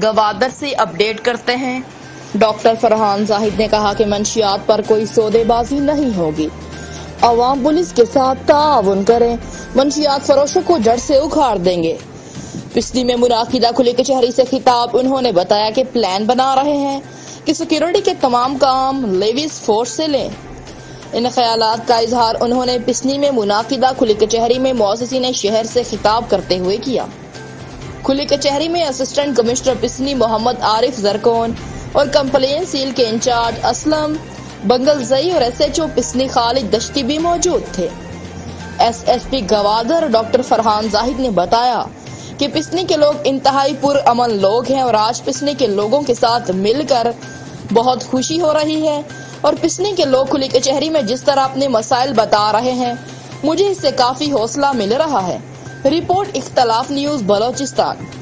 गवादर से अपडेट करते हैं। डॉक्टर फरहान जाहिद ने कहा कि मंशियात पर कोई सौदेबाजी नहीं होगी। अवाम पुलिस के साथ ताउन करें। मंशियात फरोशों को जड़ से उखाड़ देंगे। पिछली में मुनाकिदा खुली कचहरी से खिताब। उन्होंने बताया कि प्लान बना रहे हैं कि सिक्योरिटी के तमाम काम लेविस फोर्स से लें। इन ख्याल का इजहार उन्होंने पिछली में मुनाकिदा खुली कचहरी में ने शहर से खिताब करते हुए किया। खुली कचहरी में असिस्टेंट कमिश्नर पिसनी मोहम्मद आरिफ जरकोन और कंप्लेन सील के इंचार्ज असलम बंगल जई और S H O Pasni Khalid Dashti भी मौजूद थे। S S P Gwadar doctor Farhan Zahid ने बताया कि पिसनी के लोग इंतहाई पुरअमन लोग हैं और आज पिसनी के लोगों के साथ मिलकर बहुत खुशी हो रही है और पिसनी के लोग खुली कचहरी में जिस तरह अपने मसाइल बता रहे हैं, मुझे इससे काफ़ी हौसला मिल रहा है। रिपोर्ट इख्तलाफ न्यूज़ बलोचिस्तान।